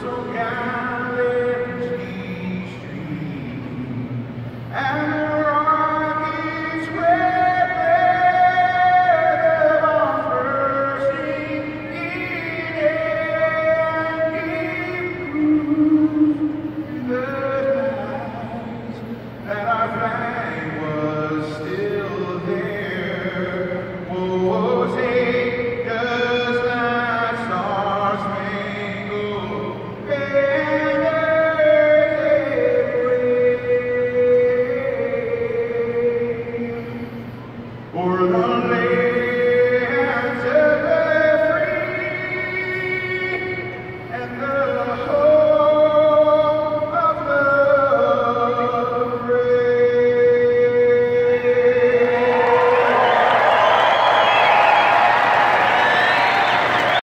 so gallant.